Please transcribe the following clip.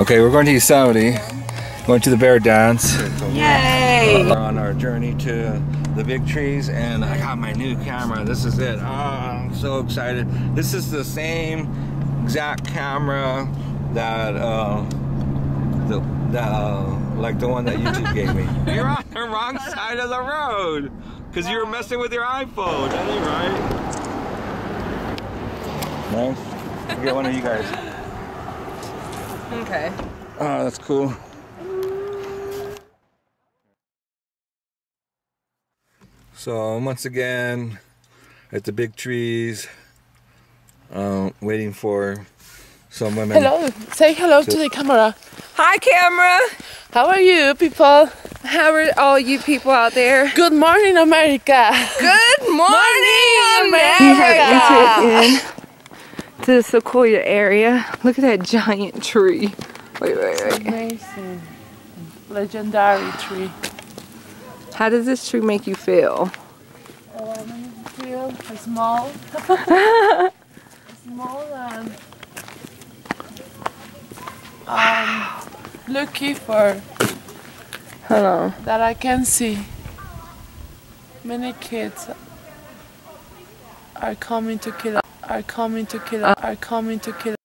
Okay, we're going to Yosemite. Going to the bear dance. Yay! We're on our journey to the big trees, and I got my new camera. This is it. Oh, I'm so excited. This is the same exact camera that uh, the that uh, like the one that YouTube gave me. You're on the wrong side of the road because you were messing with your iPhone. That ain't right. Nice. Get one of you guys. Okay. Oh, that's cool. So once again, at the big trees, um, waiting for some women. Hello, say hello to the camera. Hi, camera. How are you, people? How are all you people out there? Good morning, America. Good morning, America. We have entered in to the Sequoia area. Look at that giant tree. Wait, wait, wait. Amazing. Legendary tree. How does this tree make you feel? Oh, I feel small. small and um, lucky for Hello. that I can see many kids are coming to kill are coming to kill us, are coming to kill